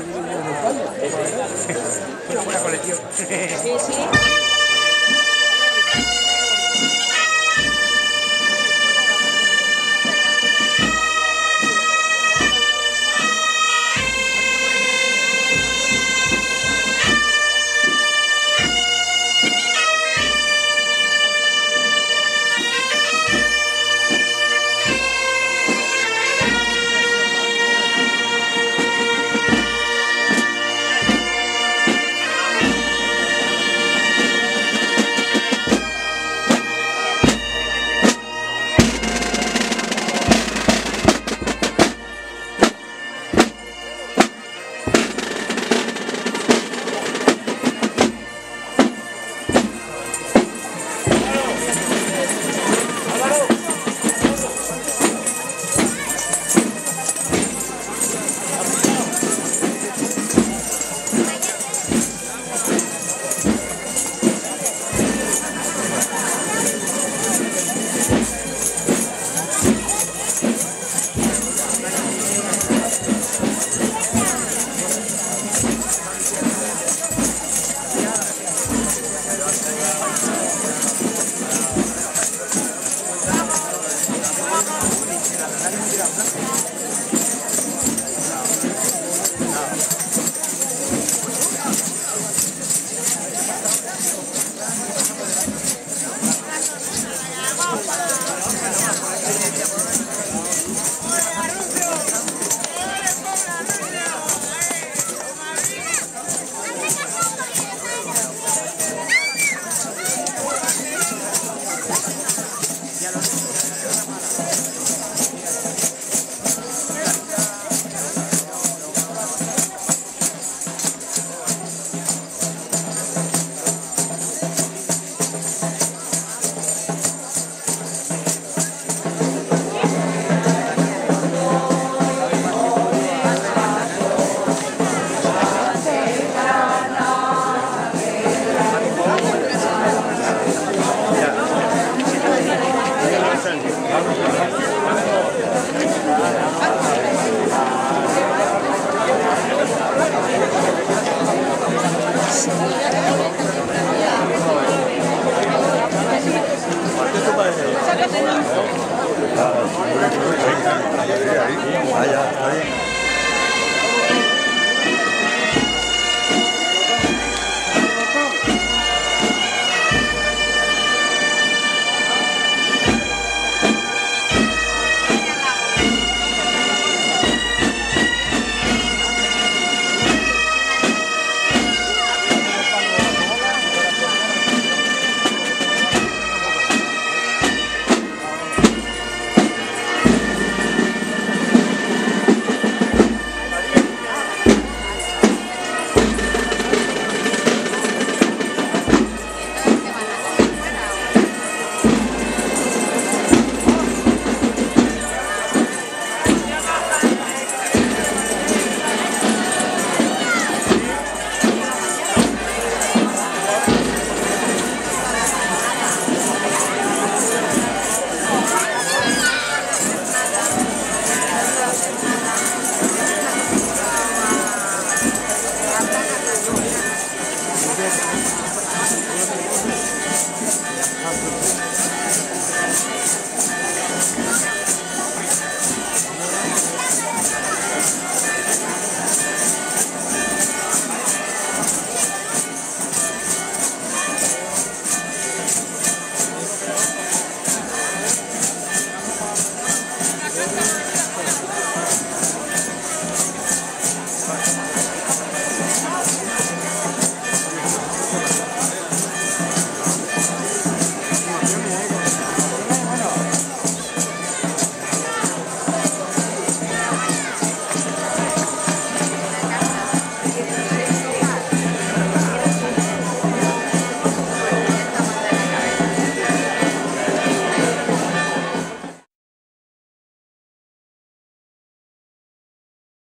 Una buena colección. Sí, sí. Obrigado.